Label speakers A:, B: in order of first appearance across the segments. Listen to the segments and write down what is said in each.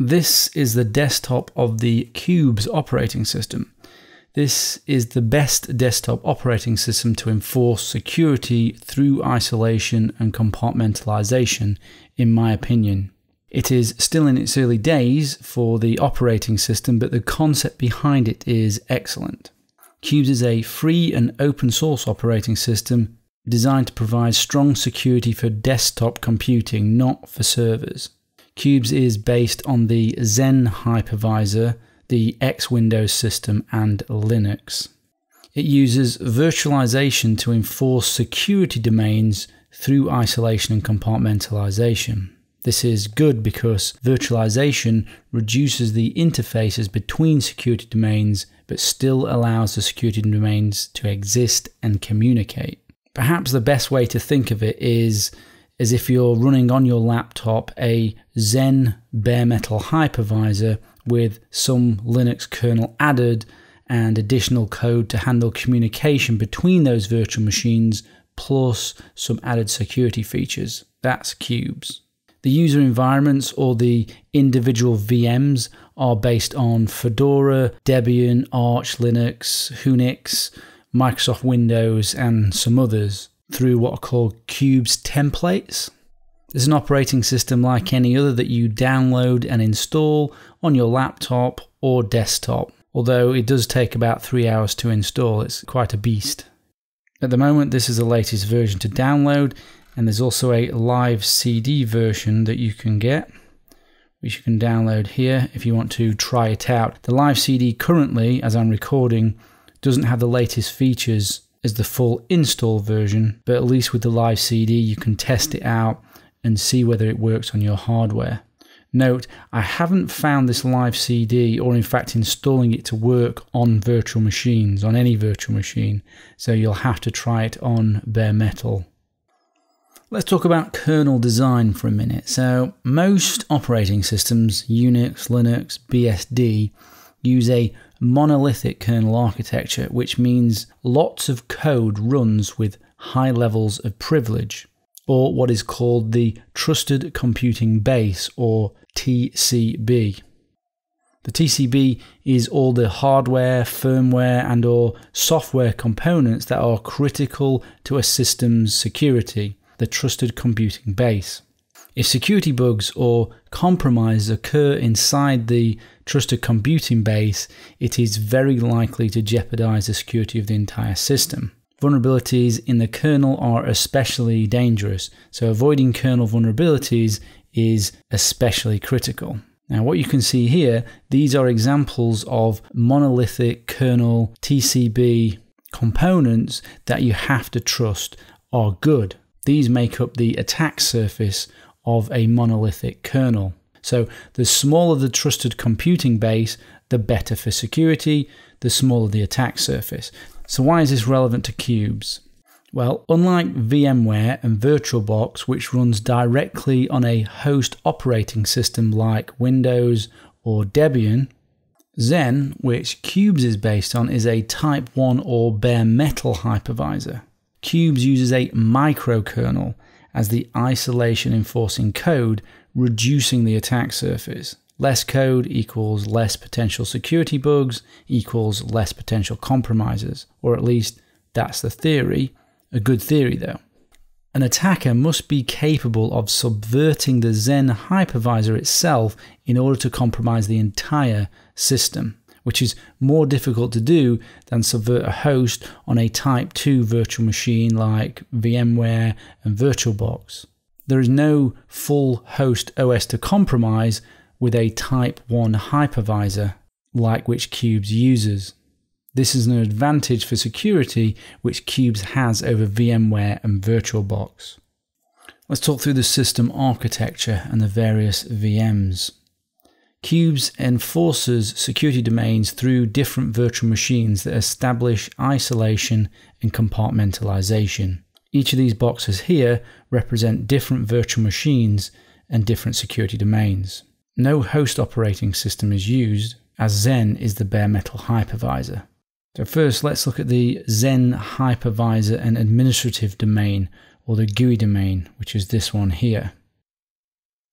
A: This is the desktop of the Qubes operating system. This is the best desktop operating system to enforce security through isolation and compartmentalization, in my opinion. It is still in its early days for the operating system, but the concept behind it is excellent. Qubes is a free and open source operating system designed to provide strong security for desktop computing, not for servers. Qubes is based on the Xen hypervisor, the X Windows system, and Linux. It uses virtualization to enforce security domains through isolation and compartmentalization. This is good because virtualization reduces the interfaces between security domains but still allows the security domains to exist and communicate. Perhaps the best way to think of it is as if you're running on your laptop a Xen bare metal hypervisor with some Linux kernel added and additional code to handle communication between those virtual machines plus some added security features. That's Qubes. The user environments or the individual VMs are based on Fedora, Debian, Arch Linux, Whonix, Microsoft Windows, and some others through what are called Qubes templates. It's an operating system like any other that you download and install on your laptop or desktop, although it does take about three hours to install. It's quite a beast. At the moment, this is the latest version to download, and there's also a live CD version that you can get, which you can download here if you want to try it out. The live CD currently, as I'm recording, doesn't have the latest features as the full install version, but at least with the live CD, you can test it out and see whether it works on your hardware. Note, I haven't found this live CD or in fact installing it to work on virtual machines, on any virtual machine, so you'll have to try it on bare metal. Let's talk about kernel design for a minute. So, most operating systems, Unix, Linux, BSD, use a monolithic kernel architecture, which means lots of code runs with high levels of privilege, or what is called the Trusted Computing Base, or TCB. The TCB is all the hardware, firmware, and or software components that are critical to a system's security the trusted computing base. If security bugs or compromises occur inside the trusted computing base, it is very likely to jeopardize the security of the entire system. Vulnerabilities in the kernel are especially dangerous, so avoiding kernel vulnerabilities is especially critical. Now, what you can see here, these are examples of monolithic kernel TCB components that you have to trust are good. These make up the attack surface of a monolithic kernel. So the smaller the trusted computing base, the better for security, the smaller the attack surface. So why is this relevant to Qubes? Well, unlike VMware and VirtualBox, which runs directly on a host operating system like Windows or Debian, Xen, which Qubes is based on, is a Type 1 or bare metal hypervisor. Qubes uses a microkernel as the isolation enforcing code, reducing the attack surface. Less code equals less potential security bugs equals less potential compromises, or at least that's the theory. A good theory though. An attacker must be capable of subverting the Xen hypervisor itself in order to compromise the entire system which is more difficult to do than subvert a host on a Type 2 virtual machine like VMware and VirtualBox. There is no full host OS to compromise with a Type 1 hypervisor like which Qubes uses. This is an advantage for security which Qubes has over VMware and VirtualBox. Let's talk through the system architecture and the various VMs. Qubes enforces security domains through different virtual machines that establish isolation and compartmentalization. Each of these boxes here represent different virtual machines and different security domains. No host operating system is used, as Xen is the bare metal hypervisor. So first, let's look at the Xen hypervisor and administrative domain, or the GUI domain, which is this one here,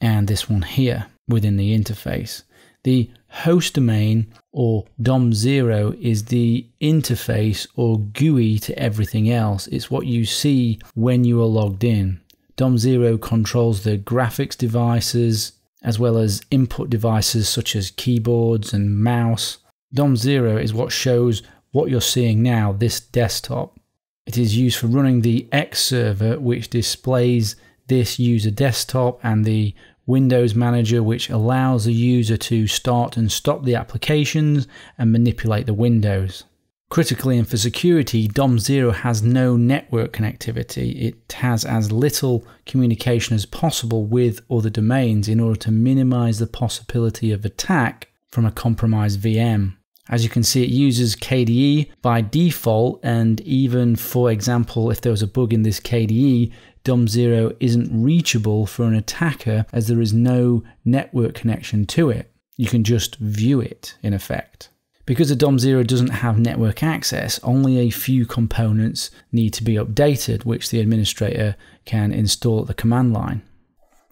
A: and this one here. Within the interface. The host domain or DOM0 is the interface or GUI to everything else. It's what you see when you are logged in. DOM0 controls the graphics devices as well as input devices such as keyboards and mouse. DOM0 is what shows what you're seeing now, this desktop. It is used for running the X server, which displays this user desktop, and the Windows Manager, which allows the user to start and stop the applications and manipulate the windows. Critically and for security, DOM0 has no network connectivity. It has as little communication as possible with other domains in order to minimize the possibility of attack from a compromised VM. As you can see, it uses KDE by default, and even for example, if there was a bug in this KDE, DOM0 isn't reachable for an attacker as there is no network connection to it. You can just view it in effect. Because the DOM0 doesn't have network access, only a few components need to be updated, which the administrator can install at the command line.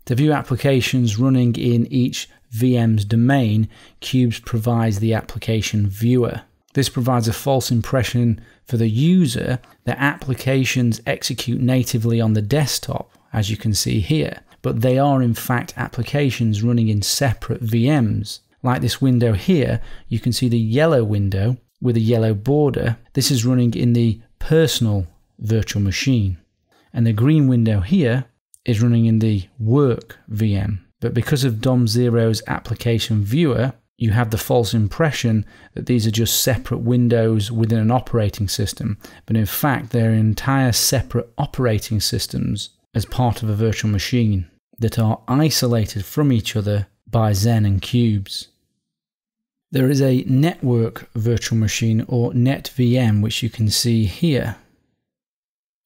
A: To view applications running in each VM's domain, Qubes provides the application viewer. This provides a false impression for the user that applications execute natively on the desktop, as you can see here, but they are in fact applications running in separate VMs. Like this window here, you can see the yellow window with a yellow border. This is running in the personal virtual machine. And the green window here is running in the work VM. But because of DOM0's application viewer, you have the false impression that these are just separate windows within an operating system, but in fact, they're entire separate operating systems as part of a virtual machine that are isolated from each other by Xen and Qubes. There is a network virtual machine or NetVM, which you can see here,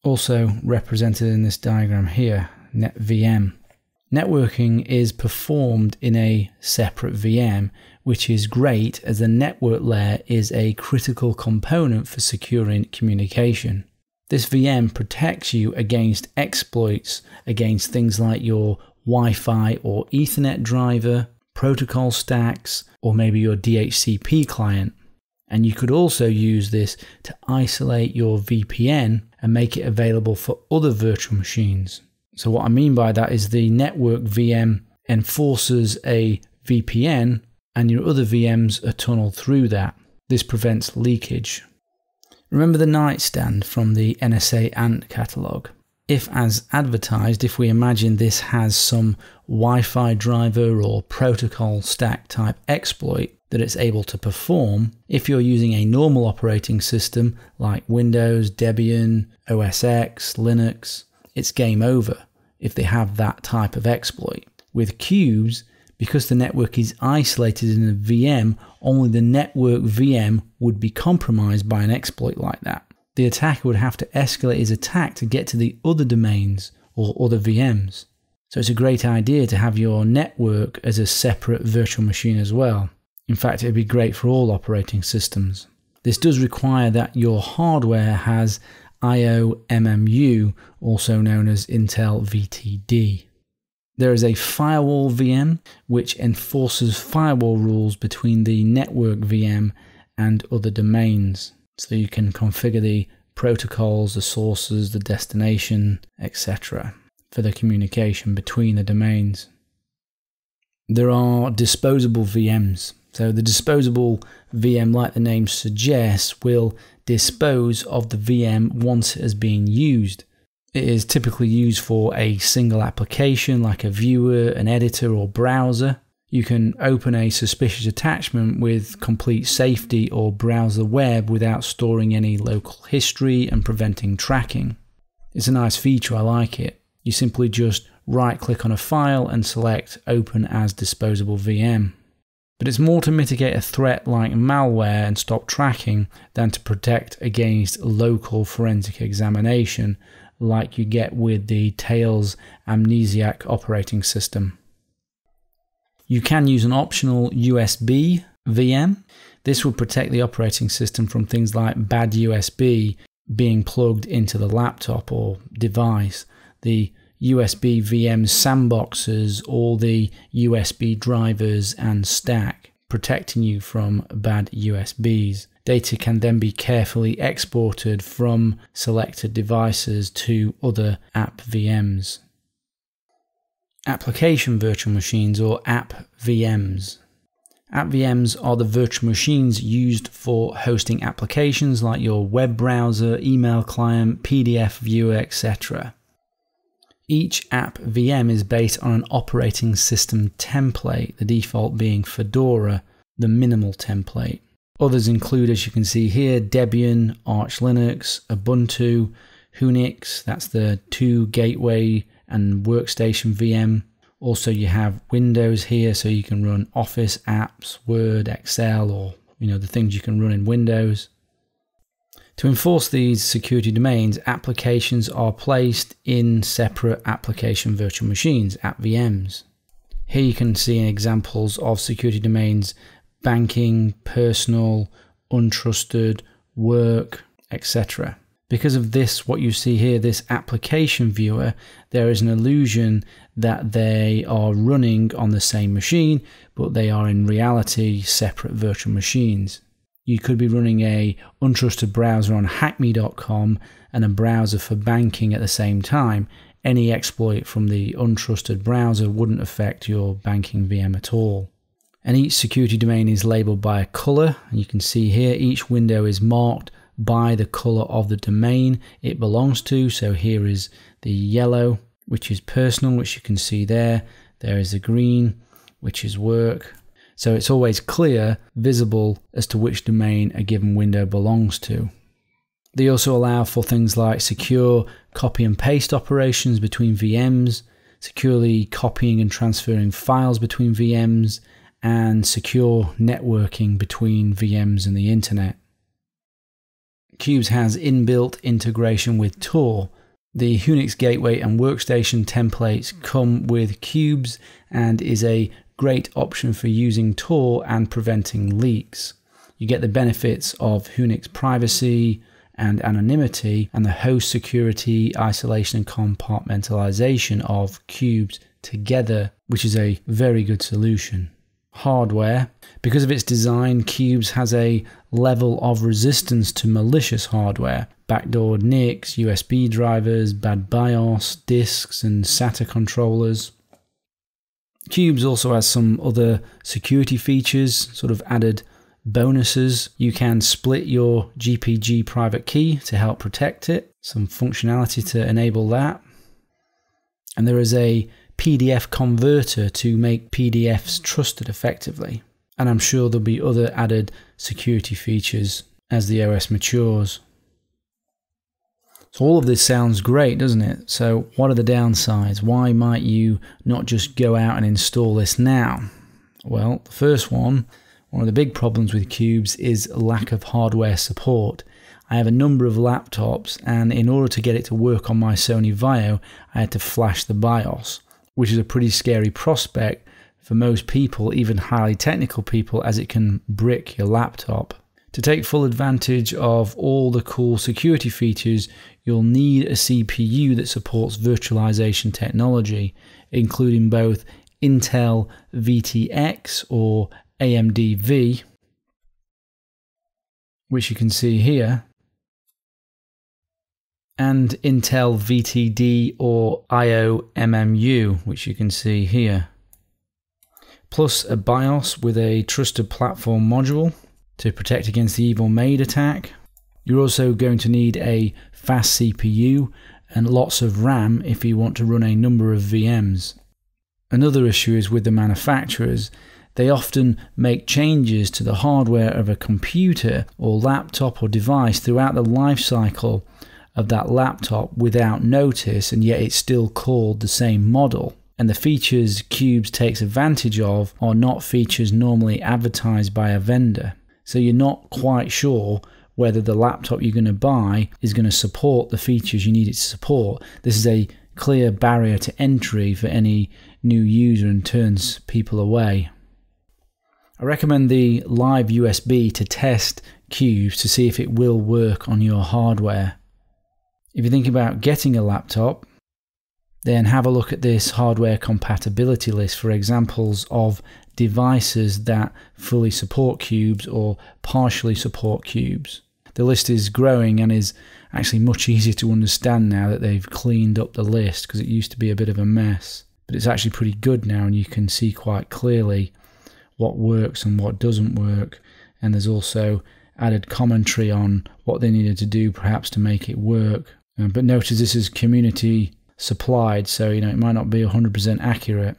A: also represented in this diagram here, NetVM. Networking is performed in a separate VM, which is great as the network layer is a critical component for securing communication. This VM protects you against exploits against things like your Wi Fi or Ethernet driver, protocol stacks, or maybe your DHCP client. And you could also use this to isolate your VPN and make it available for other virtual machines. So, what I mean by that is the network VM enforces a VPN and your other VMs are tunneled through that. This prevents leakage. Remember the nightstand from the NSA ANT catalog? If, as advertised, if we imagine this has some Wi Fi driver or protocol stack type exploit that it's able to perform, if you're using a normal operating system like Windows, Debian, OS X, Linux, it's game over if they have that type of exploit. With Qubes, because the network is isolated in a VM, only the network VM would be compromised by an exploit like that. The attacker would have to escalate his attack to get to the other domains or other VMs. So it's a great idea to have your network as a separate virtual machine as well. In fact, it'd be great for all operating systems. This does require that your hardware has IOMMU, also known as Intel VTD. There is a firewall VM which enforces firewall rules between the network VM and other domains. So you can configure the protocols, the sources, the destination, etc. for the communication between the domains. There are disposable VMs. So the disposable VM, like the name suggests, will dispose of the VM once it has been used. It is typically used for a single application like a viewer, an editor, or browser. You can open a suspicious attachment with complete safety or browse the web without storing any local history and preventing tracking. It's a nice feature, I like it. You simply just right click on a file and select Open as Disposable VM but it's more to mitigate a threat like malware and stop tracking than to protect against local forensic examination like you get with the Tails Amnesiac operating system. You can use an optional USB VM. This will protect the operating system from things like bad USB being plugged into the laptop or device. The USB VM sandboxes all the USB drivers and stack, protecting you from bad USBs. Data can then be carefully exported from selected devices to other app VMs. Application virtual machines or app VMs. App VMs are the virtual machines used for hosting applications like your web browser, email client, PDF viewer, etc. Each app VM is based on an operating system template, the default being Fedora, the minimal template. Others include, as you can see here, Debian, Arch Linux, Ubuntu, Whonix, that's the two gateway and workstation VM. Also, you have Windows here, so you can run Office apps, Word, Excel, or you know the things you can run in Windows. To enforce these security domains, applications are placed in separate application virtual machines, app VMs. Here you can see examples of security domains banking, personal, untrusted, work, etc. Because of this, what you see here, this application viewer, there is an illusion that they are running on the same machine, but they are in reality separate virtual machines. You could be running a untrusted browser on hackme.com and a browser for banking at the same time. Any exploit from the untrusted browser wouldn't affect your banking VM at all. And each security domain is labeled by a color. And you can see here each window is marked by the color of the domain it belongs to. So here is the yellow, which is personal, which you can see there. There is the green, which is work. So it's always clear, visible as to which domain a given window belongs to. They also allow for things like secure copy and paste operations between VMs, securely copying and transferring files between VMs, and secure networking between VMs and the internet. Qubes has inbuilt integration with Tor. The Whonix gateway and workstation templates come with Qubes and is a great option for using Tor and preventing leaks. You get the benefits of Whonix privacy and anonymity and the host security, isolation and compartmentalization of Qubes together, which is a very good solution hardware. Because of its design, Qubes has a level of resistance to malicious hardware. Backdoor NICs, USB drivers, bad BIOS, disks, and SATA controllers. Qubes also has some other security features, sort of added bonuses. You can split your GPG private key to help protect it, some functionality to enable that. And there is a PDF converter to make PDFs trusted effectively. And I'm sure there'll be other added security features as the OS matures. So all of this sounds great, doesn't it? So what are the downsides? Why might you not just go out and install this now? Well, the first one, one of the big problems with Qubes is lack of hardware support. I have a number of laptops and in order to get it to work on my Sony Vaio, I had to flash the BIOS which is a pretty scary prospect for most people, even highly technical people, as it can brick your laptop. To take full advantage of all the cool security features, you'll need a CPU that supports virtualization technology, including both Intel VTX or AMD V, which you can see here, and Intel VTD or IOMMU, which you can see here. Plus a BIOS with a trusted platform module to protect against the evil maid attack. You're also going to need a fast CPU and lots of RAM if you want to run a number of VMs. Another issue is with the manufacturers. They often make changes to the hardware of a computer or laptop or device throughout the life cycle of that laptop without notice, and yet it's still called the same model. And the features Qubes takes advantage of are not features normally advertised by a vendor. So you're not quite sure whether the laptop you're going to buy is going to support the features you need it to support. This is a clear barrier to entry for any new user and turns people away. I recommend the live USB to test Qubes to see if it will work on your hardware. If you think about getting a laptop, Then have a look at this hardware compatibility list for examples of devices that fully support Qubes or partially support Qubes. The list is growing and is actually much easier to understand now that they've cleaned up the list because it used to be a bit of a mess. But it's actually pretty good now and you can see quite clearly what works and what doesn't work. And there's also added commentary on what they needed to do perhaps to make it work. Um, but notice this is community supplied, so you know it might not be 100% accurate.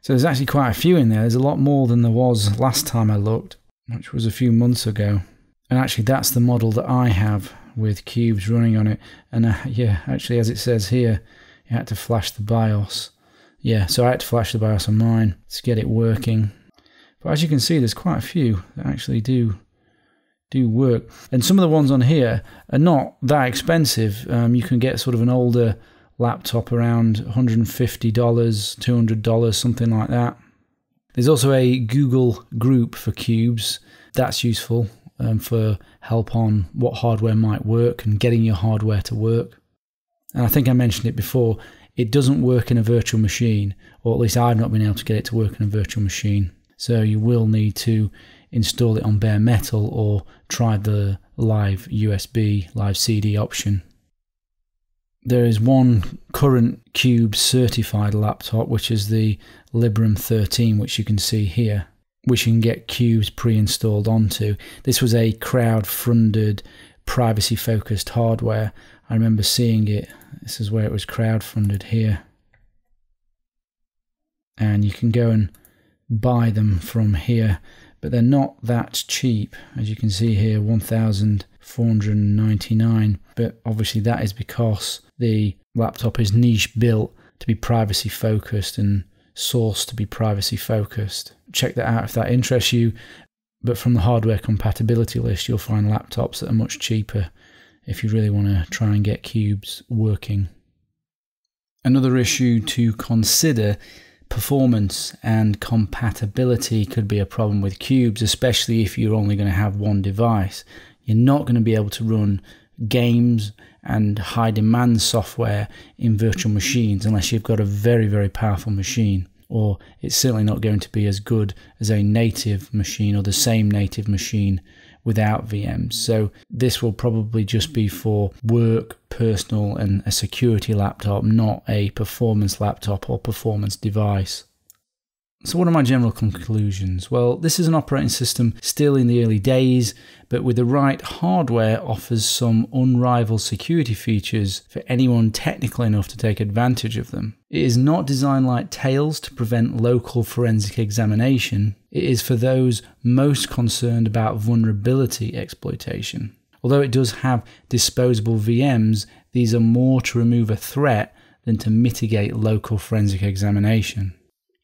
A: So there's actually quite a few in there. There's a lot more than there was last time I looked, which was a few months ago. And actually, that's the model that I have with Qubes running on it. And uh, yeah, actually, as it says here, you had to flash the BIOS. Yeah, so I had to flash the BIOS on mine to get it working. But as you can see, there's quite a few that actually do do work. And some of the ones on here are not that expensive. Um, you can get sort of an older laptop around $150, $200, something like that. There's also a Google group for Qubes. That's useful um, for help on what hardware might work and getting your hardware to work. And I think I mentioned it before, it doesn't work in a virtual machine, or at least I've not been able to get it to work in a virtual machine. So you will need to install it on bare metal or try the live USB, live CD option. There is one current Qube certified laptop, which is the Librem 13, which you can see here, which you can get Qubes pre-installed onto. This was a crowd-funded, privacy-focused hardware. I remember seeing it. This is where it was crowd-funded here. And you can go and buy them from here, but they're not that cheap. As you can see here, 1,499. But obviously that is because the laptop is niche built to be privacy focused and sourced to be privacy focused. Check that out if that interests you. But from the hardware compatibility list, you'll find laptops that are much cheaper if you really want to try and get Qubes working. Another issue to consider performance and compatibility could be a problem with Qubes, especially if you're only going to have one device. You're not going to be able to run games and high demand software in virtual machines unless you've got a very, very powerful machine. Or it's certainly not going to be as good as a native machine or the same native machine without VMs. So this will probably just be for work, personal, and a security laptop, not a performance laptop or performance device. So, what are my general conclusions? Well, this is an operating system still in the early days, but with the right hardware offers some unrivaled security features for anyone technical enough to take advantage of them. It is not designed like Tails to prevent local forensic examination, it is for those most concerned about vulnerability exploitation. Although it does have disposable VMs, these are more to remove a threat than to mitigate local forensic examination.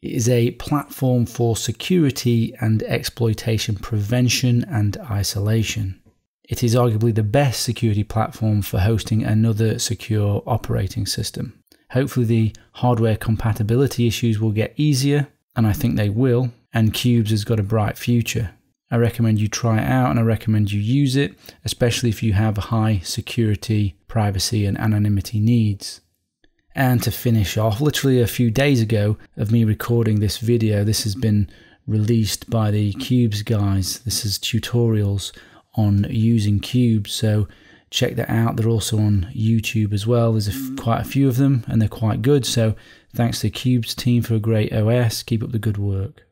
A: It is a platform for security and exploitation prevention and isolation. It is arguably the best security platform for hosting another secure operating system. Hopefully, the hardware compatibility issues will get easier, and I think they will, and Qubes has got a bright future. I recommend you try it out and I recommend you use it, especially if you have high security, privacy, and anonymity needs. And to finish off, literally a few days ago of me recording this video, this has been released by the Qubes guys. This is tutorials on using Qubes, so check that out. They're also on YouTube as well. There's a, mm. quite a few of them and they're quite good. So thanks to the Qubes team for a great OS. Keep up the good work.